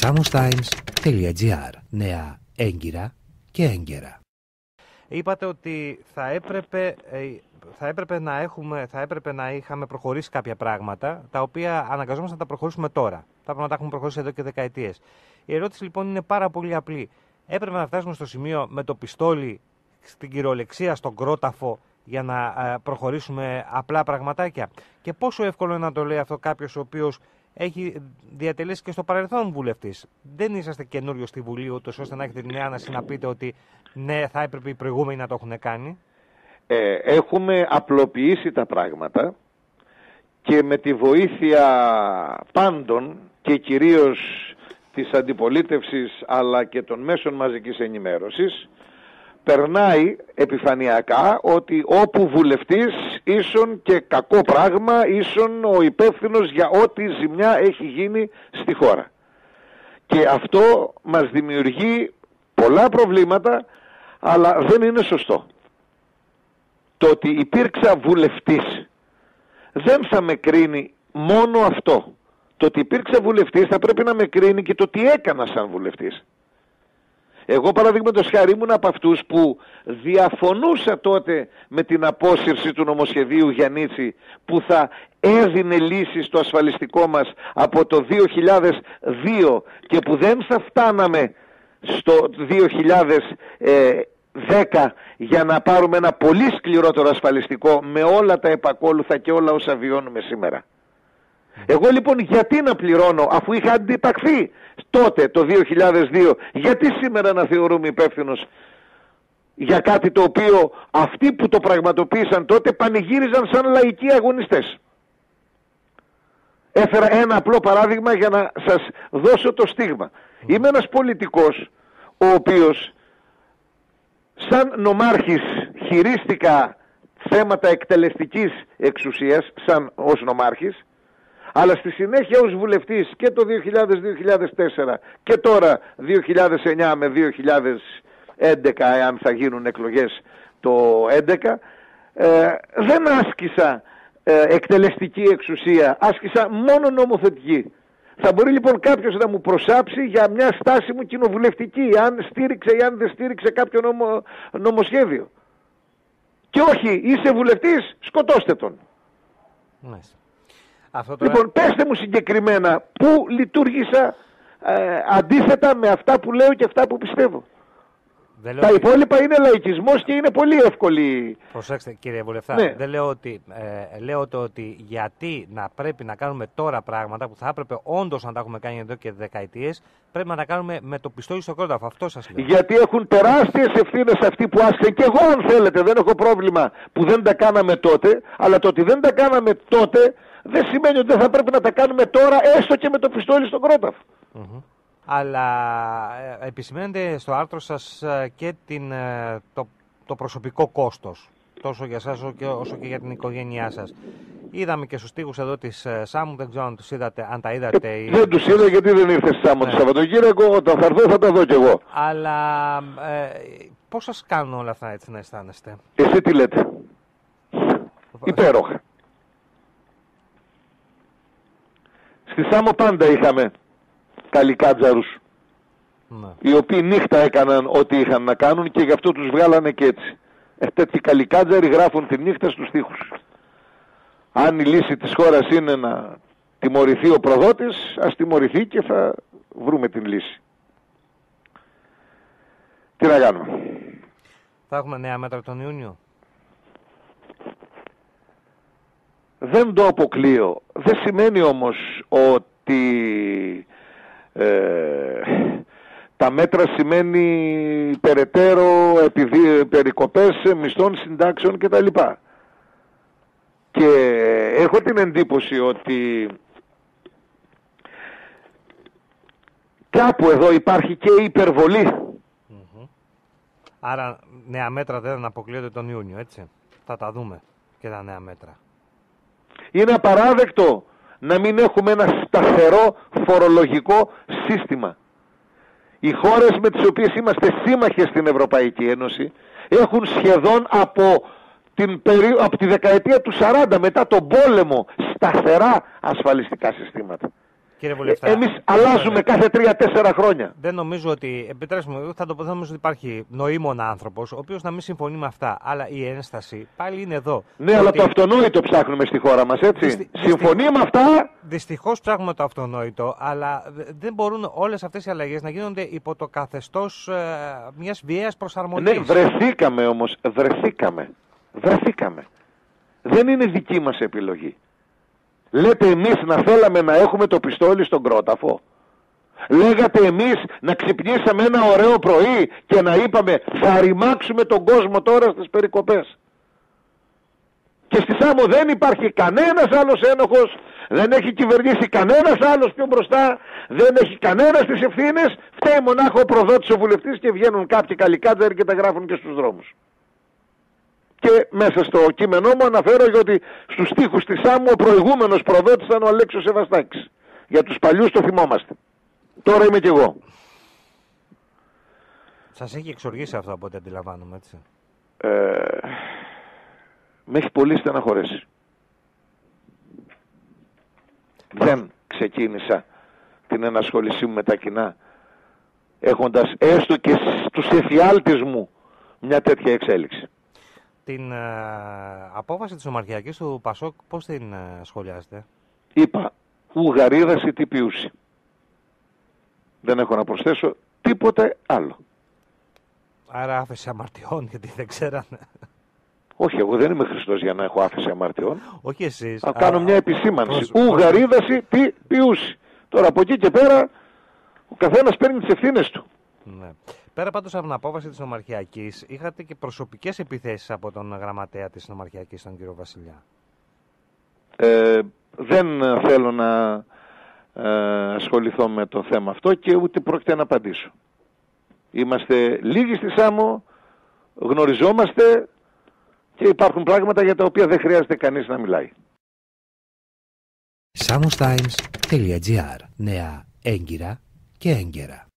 samustimes.gr Νέα έγκυρα και έγκαιρα. Είπατε ότι θα έπρεπε, ε, θα έπρεπε, να, έχουμε, θα έπρεπε να είχαμε προχωρήσει κάποια πράγματα τα οποία αναγκαζόμαστε να τα προχωρήσουμε τώρα. Θα έπρεπε να τα έχουμε προχωρήσει εδώ και δεκαετίες. Η ερώτηση λοιπόν είναι πάρα πολύ απλή. Έπρεπε να φτάσουμε στο σημείο με το πιστόλι στην κυριολεξία, στον κρόταφο για να ε, προχωρήσουμε απλά πραγματάκια. Και πόσο εύκολο είναι να το λέει αυτό κάποιος ο οποίος έχει διατελέσει και στο παρελθόν βουλευτής. Δεν είσαστε καινούριο στη Βουλή, ούτως ώστε να έχετε την άναση να πείτε ότι ναι, θα έπρεπε οι προηγούμενοι να το έχουν κάνει. Ε, έχουμε απλοποιήσει τα πράγματα και με τη βοήθεια πάντων και κυρίως της αντιπολίτευσης αλλά και των μέσων μαζικής ενημέρωσης περνάει επιφανειακά ότι όπου βουλευτής ίσον και κακό πράγμα ίσον ο υπεύθυνος για ό,τι ζημιά έχει γίνει στη χώρα. Και αυτό μας δημιουργεί πολλά προβλήματα αλλά δεν είναι σωστό. Το ότι υπήρξα βουλευτής δεν θα με κρίνει μόνο αυτό. Το ότι υπήρξα βουλευτής θα πρέπει να με κρίνει και το τι έκανα σαν βουλευτής. Εγώ παραδείγματος χάρη ήμουν από αυτούς που διαφωνούσα τότε με την απόσυρση του νομοσχεδίου Γιαννίτσι που θα έδινε λύση στο ασφαλιστικό μας από το 2002 και που δεν θα φτάναμε στο 2010 για να πάρουμε ένα πολύ σκληρότερο ασφαλιστικό με όλα τα επακόλουθα και όλα όσα βιώνουμε σήμερα. Εγώ λοιπόν γιατί να πληρώνω αφού είχα αντιταχθεί τότε το 2002 γιατί σήμερα να θεωρούμε υπεύθυνος για κάτι το οποίο αυτοί που το πραγματοποίησαν τότε πανηγύριζαν σαν λαϊκοί αγωνιστές. Έφερα ένα απλό παράδειγμα για να σας δώσω το στίγμα. Είμαι ένας πολιτικός ο οποίος σαν νομάρχης χειρίστηκα θέματα εκτελεστικής εξουσίας σαν ως νομάρχης αλλά στη συνέχεια ως βουλευτής και το 2000-2004 και τώρα 2009 με 2011 εάν θα γίνουν εκλογές το 2011 ε, δεν άσκησα ε, εκτελεστική εξουσία, άσκησα μόνο νομοθετική. Θα μπορεί λοιπόν κάποιος να μου προσάψει για μια στάση μου κοινοβουλευτική, αν στήριξε ή αν δεν στήριξε κάποιο νομο, νομοσχέδιο. Και όχι, είσαι βουλευτής, σκοτώστε τον. Αυτό Λοιπόν, πέστε μου συγκεκριμένα πού λειτουργήσα ε, αντίθετα με αυτά που λέω και αυτά που πιστεύω. Τα υπόλοιπα είναι λαϊκισμός και είναι πολύ εύκολη. Προσέξτε, κύριε Βουλευτά, ναι. δεν λέω ότι, ε, λέω το ότι γιατί να πρέπει να κάνουμε τώρα πράγματα που θα έπρεπε όντως να τα έχουμε κάνει εδώ και δεκαετίες, πρέπει να τα κάνουμε με το πιστόλι στο κρόταφο. Αυτό σας λέω. Γιατί έχουν τεράστιες ευθύνες αυτοί που άσκησαν. Και εγώ, αν θέλετε, δεν έχω πρόβλημα που δεν τα κάναμε τότε, αλλά το ότι δεν τα κάναμε τότε δεν σημαίνει ότι δεν θα πρέπει να τα κάνουμε τώρα έστω και με το πιστόλι στον κρόταφο. Αλλά ε, επισημαίνετε στο άρθρο σας ε, και την, ε, το, το προσωπικό κόστος τόσο για εσάς όσο και για την οικογένειά σας. Είδαμε και στους τοίχους εδώ της Σάμου, δεν ξέρω αν τους είδατε, αν τα είδατε. Ή... Δεν τους είδα γιατί δεν ήρθε στη Σάμου ναι. το Σαββατοκύριακο, όταν θα έρθω θα τα δω κι εγώ. Αλλά ε, πώς σας κάνουν όλα αυτά έτσι να αισθάνεστε; Εσύ τι λέτε; Υπέροχα. Στη Σάμο πάντα είχαμε καλικάτζαρους ναι. οι οποίοι νύχτα έκαναν ό,τι είχαν να κάνουν και γι' αυτό τους βγάλανε και έτσι. Ε, τέτοιοι καλικάτζαροι γράφουν τη νύχτα στους τοίχους. Αν η λύση της χώρας είναι να τιμωρηθεί ο προδότης, ας τιμωρηθεί και θα βρούμε την λύση. Τι να κάνουμε; Θα έχουμε νέα μέτρα τον Ιούνιο; Δεν το αποκλείω. Δεν σημαίνει όμως ότι ε, τα μέτρα σημαίνει περαιτέρω επειδή, περικοπές μισθών συντάξεων κτλ. Και έχω την εντύπωση ότι κάπου εδώ υπάρχει και υπερβολή. Άρα νέα μέτρα δεν αποκλείονται τον Ιούνιο, έτσι; Θα τα δούμε και τα νέα μέτρα. Είναι απαράδεκτο να μην έχουμε ένα σταθερό φορολογικό σύστημα. Οι χώρες με τις οποίες είμαστε σύμμαχες στην Ευρωπαϊκή Ένωση έχουν σχεδόν από, την από τη δεκαετία του 40 μετά τον πόλεμο σταθερά ασφαλιστικά συστήματα. Κύριε Βουλευτά, Ε, εμείς αλλάζουμε κάθε τρία-τέσσερα χρόνια. Δεν νομίζω ότι. Επιτρέψτε μου, θα το πω, δεν νομίζω ότι υπάρχει νοήμων άνθρωπος ο οποίος να μην συμφωνεί με αυτά. Αλλά η ένσταση πάλι είναι εδώ. Ναι, αλλά το αυτονόητο ψάχνουμε στη χώρα μας, έτσι. Δυστι- Συμφωνεί με αυτά, Δυστυχώς ψάχνουμε το αυτονόητο, αλλά δε- δεν μπορούν όλες αυτές οι αλλαγές να γίνονται υπό το καθεστώς ε, μιας βίαια προσαρμογής. Ναι, βρεθήκαμε όμως, βρεθήκαμε. Βρεθήκαμε. Δεν είναι δική μας επιλογή. Λέτε εμείς να θέλαμε να έχουμε το πιστόλι στον κρόταφο. Λέγατε εμείς να ξυπνήσαμε ένα ωραίο πρωί και να είπαμε θα ρημάξουμε τον κόσμο τώρα στις περικοπές. Και στη Σάμο δεν υπάρχει κανένας άλλος ένοχος, δεν έχει κυβερνήσει κανένας άλλος πιο μπροστά, δεν έχει κανένας τις ευθύνες, φταίει μονάχο ο προδότης ο βουλευτής και βγαίνουν κάποιοι καλικάτζαροι και τα γράφουν και στους δρόμους. Και μέσα στο κείμενό μου αναφέρω για ότι στους στίχους της Σάμου ο προηγούμενος προδότης ήταν ο Αλέξιος Σεβαστάκης. Για τους παλιούς το θυμόμαστε. Τώρα είμαι κι εγώ. Σας έχει εξοργήσει αυτό από ό,τι αντιλαμβάνομαι, έτσι. Ε, με έχει πολύ στεναχωρέσει. Δεν ξεκίνησα την ενασχόλησή μου με τα κοινά έχοντας έστω και στους εφιάλτες μου μια τέτοια εξέλιξη. Την ε, απόφαση της ομαρχιακής του Πασόκ πώς την ε, σχολιάζετε; Είπα ουγαρίδαση τυπιούση. Δεν έχω να προσθέσω τίποτε άλλο. Άρα άφεση αμαρτιών γιατί δεν ξέρανε. Όχι, εγώ δεν είμαι Χριστός για να έχω άφηση αμαρτιών. Όχι εσείς. Θα κάνω μια επισήμανση. πώς- Ουγαρίδαση τι ποιούση. Τώρα από εκεί και πέρα ο καθένας παίρνει τις ευθύνες του. Ναι. Πέρα πάντως από την απόφαση της νομαρχιακής, είχατε και προσωπικές επιθέσεις από τον γραμματέα της νομαρχιακής, τον κύριο Βασιλιά. Ε, δεν ε, θέλω να ε, ασχοληθώ με το θέμα αυτό και ούτε πρόκειται να απαντήσω. Είμαστε λίγοι στη Σάμο, γνωριζόμαστε και υπάρχουν πράγματα για τα οποία δεν χρειάζεται κανείς να μιλάει. Samostimes.gr Νέα έγκυρα και έγκαιρα.